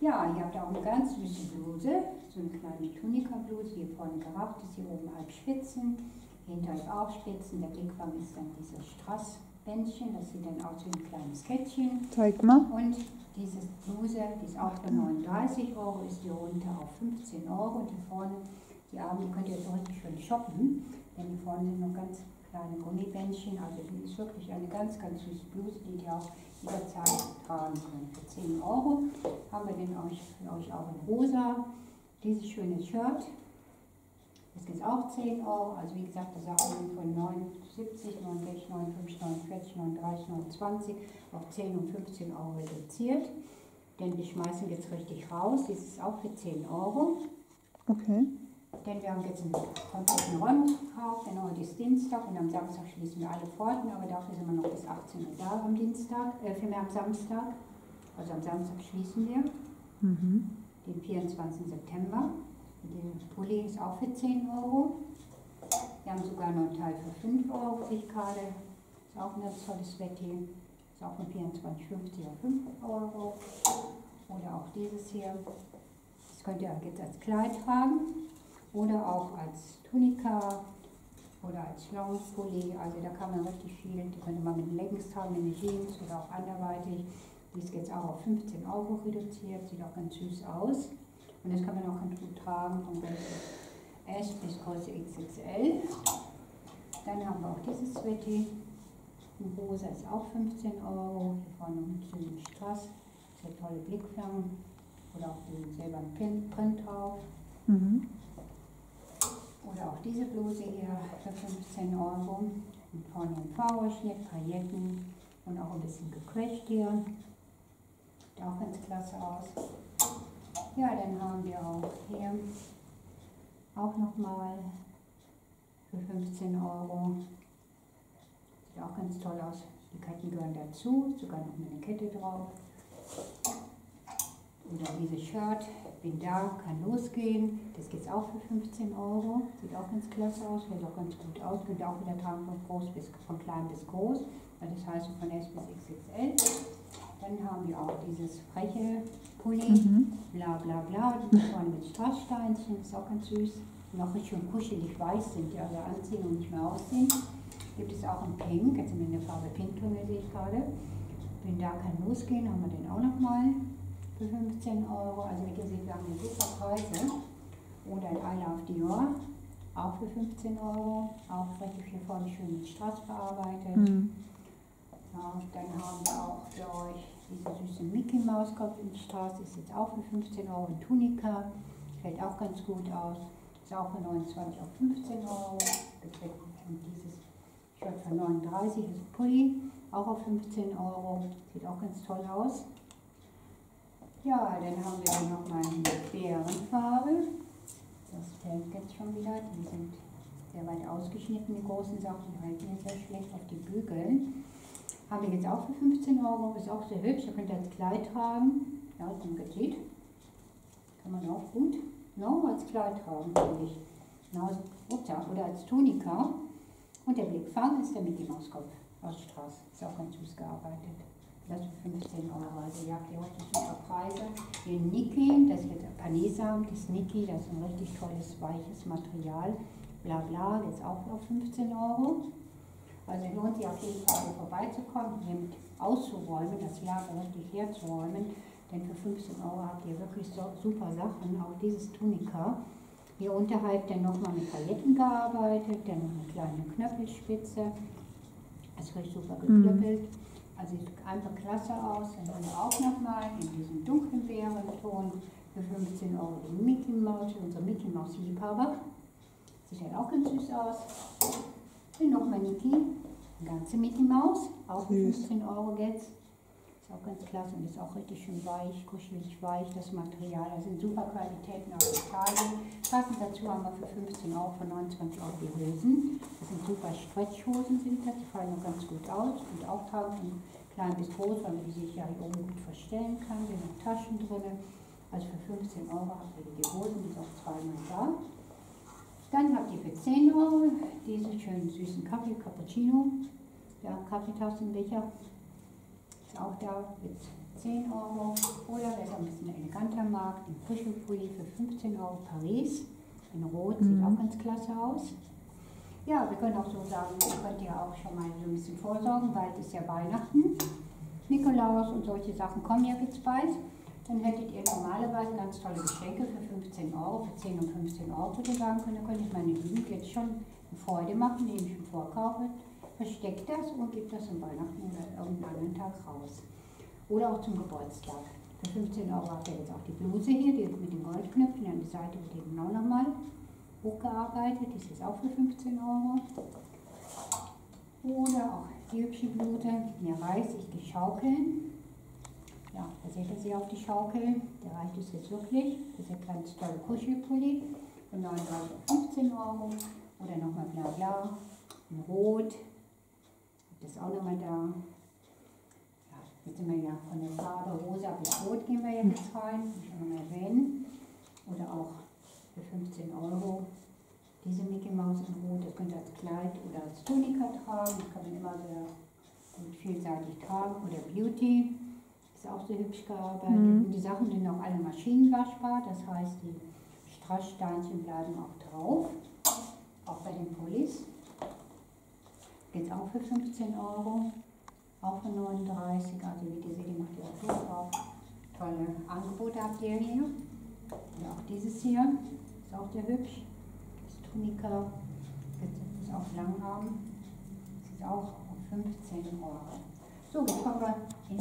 Ja, ihr habt auch eine ganz süße Bluse, so eine kleine Tunika-Bluse, hier vorne gerafft ist, hier oben halb Spitzen, hinter ist auch Spitzen, der Blickfang ist dann dieses Strassbändchen, das sieht dann aus wie ein kleines Kettchen. Zeig mal. Und diese Bluse, die ist auch für 39 Euro, ist hier runter auf 15 Euro und hier vorne, die Arme, die könnt ihr so richtig schön shoppen, denn hier vorne sind noch ganz kleine Gummibändchen, also die ist wirklich eine ganz, ganz süße Bluse, die ihr auch jederzeit tragen könnt. Für 10 Euro haben wir den euch, für euch auch in rosa. Dieses schöne Shirt, das ist auch 10 Euro, also wie gesagt, das Sachen von 79, 69, 59, 49, 39, 29 auf 10 und 15 Euro reduziert. Denn wir schmeißen jetzt richtig raus. Das ist auch für 10 Euro. Okay. Denn wir haben jetzt einen kompletten gekauft, denn heute ist Dienstag und am Samstag schließen wir alle Pforten, aber dafür sind wir noch bis 18 Uhr da am Dienstag, äh, vielmehr am Samstag. Also am Samstag schließen wir, Mhm. den 24. September. Der Pulli ist auch für 10 Euro. Wir haben sogar noch einen Teil für 5 Euro, ich gerade. Ist auch ein ganz tolles Wetti. Ist auch von 24,50 auf 5 Euro. Oder auch dieses hier. Das könnt ihr jetzt als Kleid tragen. Oder auch als Tunika oder als Longpulli. Also da kann man richtig viel. Die könnte man mit Leggings tragen, mit Jeans oder auch anderweitig. Die ist jetzt auch auf 15 Euro reduziert. Sieht auch ganz süß aus. Und das kann man auch ganz gut tragen, von Größe S bis Größe XXL. Dann haben wir auch dieses Sweaty. In rosa ist auch 15 Euro. Hier vorne mit schönem Strass. Sehr tolle Blickfang. Oder auch den silbernen Print drauf. Mhm. Oder auch diese Bluse hier für 15 Euro. Und vorne ein V-Schnitt, Pailletten und auch ein bisschen gequetscht hier. Sieht auch ganz klasse aus. Ja, dann haben wir auch hier auch nochmal für 15 Euro. Sieht auch ganz toll aus. Die Ketten gehören dazu, sogar noch eine Kette drauf. Oder dieses Shirt, bin da, kann losgehen. Das geht auch für 15 Euro. Sieht auch ganz klasse aus, sieht auch ganz gut aus. Könnt ihr auch wieder tragen von, groß bis, von klein bis groß. Also Das heißt von S bis XXL. Dann haben wir auch dieses freche Pulli, Mhm. bla bla bla. Die vorne mit Strasssteinchen, ist auch ganz süß. Noch richtig schön kuschelig weiß sind, die also anziehen und nicht mehr ausziehen. Gibt es auch in Pink, jetzt in der Farbe Pinktunnel sehe ich gerade. Wenn da kann losgehen, haben wir den auch nochmal für 15 Euro. Also wie gesehen, wir haben hier super Preise. Oder ein I Love Dior, auch für 15 Euro. Auch richtig hier vorne schön mit Strass bearbeitet. Mhm. Ja, dann haben wir auch für euch diese süße Mickey Maus Kopf in Straße, ist jetzt auch für 15 Euro in Tunika, fällt auch ganz gut aus, ist auch für 29 auf 15 Euro. Und dieses Shirt für 39 ist Pulli, auch auf 15 Euro, sieht auch ganz toll aus. Ja, dann haben wir noch mal eine Bärenfarbe. Das fällt jetzt schon wieder, die sind sehr weit ausgeschnitten, die großen Sachen, die halten jetzt sehr schlecht auf die Bügeln. Haben wir jetzt auch für 15 Euro, ist auch sehr hübsch, ihr könnt ihr als Kleid tragen. Ja, ist ein Petit. Kann man auch gut. No, als Kleid tragen, finde ich. Oder als Tunika. Und der Blickfang ist der Mickey Maus Kopf aus Straß. Ist auch ganz süß gearbeitet. Das für 15 Euro. Also ja, hier richtig super Preise. Den Niki, das ist jetzt Panesam, das Niki, das ist ein richtig tolles, weiches Material. Bla bla, jetzt auch auf 15 Euro. Also lohnt sich auf jeden Fall hier vorbeizukommen, hier mit auszuräumen, das Lager richtig herzuräumen. Denn für 15 Euro habt ihr wirklich so, super Sachen, auch dieses Tunika. Hier unterhalb dann nochmal mit Pailletten gearbeitet, dann noch eine kleine Knöpfelspitze. Es wird super geknüppelt. Also sieht einfach klasse aus. Dann haben wir auch nochmal in diesem dunklen Bärenton für 15 Euro die Mickey Maus, für unsere Mickey Maus Liebhaber. Sieht halt auch ganz süß aus. Dann nochmal Niki, eine ganze Mickey Maus, auch für Süß. 15 Euro jetzt. Ist auch ganz klasse und ist auch richtig schön weich, kuschelig weich, das Material. Das sind super Qualitäten aus Italien. Passend dazu haben wir für 15 Euro, für 29 Euro die Hosen. Das sind super Stretchhosen, sind das. Die fallen noch ganz gut aus und auch tragen von klein bis groß, weil man die sich ja hier oben gut verstellen kann. Hier noch Taschen drin. Also für 15 Euro habt ihr die Hosen, die ist auch zweimal da. Dann habt ihr für 10 Euro diese schönen süßen Kaffee, Cappuccino. Ja, Kaffeetastenbecher. Auch da, jetzt 10 Euro. Oder wer es ein bisschen eleganter mag, den Kuschelpulli für 15 Euro Paris. In Rot sieht Mhm. auch ganz klasse aus. Ja, wir können auch so sagen, ihr könnt ja auch schon mal so ein bisschen vorsorgen, bald ist ja Weihnachten. Nikolaus und solche Sachen kommen ja jetzt bald. Dann hättet ihr normalerweise ganz tolle Geschenke für 15 Euro, für 10 und 15 Euro würde ich sagen können. Da könnte ich meine Jugend jetzt schon eine Freude machen, indem ich schon vorkaufe. Versteckt das und gebt das am Weihnachten oder irgendeinen anderen Tag raus. Oder auch zum Geburtstag. Für 15 Euro habt ihr jetzt auch die Bluse hier, die mit den Goldknöpfen an der Seite wird eben auch nochmal hochgearbeitet. Die ist jetzt auch für 15 Euro. Oder auch die hübsche Bluse, ja weiß, ich gehe schaukeln. Ja, da seht ihr sie auf die Schaukel. Der reicht es jetzt wirklich. Das ist ein ganz toller Kuschelpulli von 39 auf 15 Euro. Oder nochmal bla bla. In Rot. Das ist auch nochmal da. Ja, jetzt sind wir ja von der Farbe rosa bis rot gehen wir jetzt rein. Ich auch nochmal erwähnen. Oder auch für 15 Euro. Diese Mickey Maus in Rot, das könnt ihr als Kleid oder als Tunika tragen. Das kann man immer sehr gut vielseitig tragen. Oder Beauty. Ist auch sehr hübsch gearbeitet. Mhm. Und die Sachen sind auch alle maschinenwaschbar. Das heißt, die Strasssteinchen bleiben auch drauf. Auch bei den Pullis. Geht auch für 15 Euro. Auch für 39. Also wie die macht ihr auch drauf. Tolle Angebote habt ihr hier. Und auch dieses hier ist auch sehr hübsch. Das Tunika. Das ist auch Langarm. Das ist auch auf 15 Euro. So, jetzt kommen wir in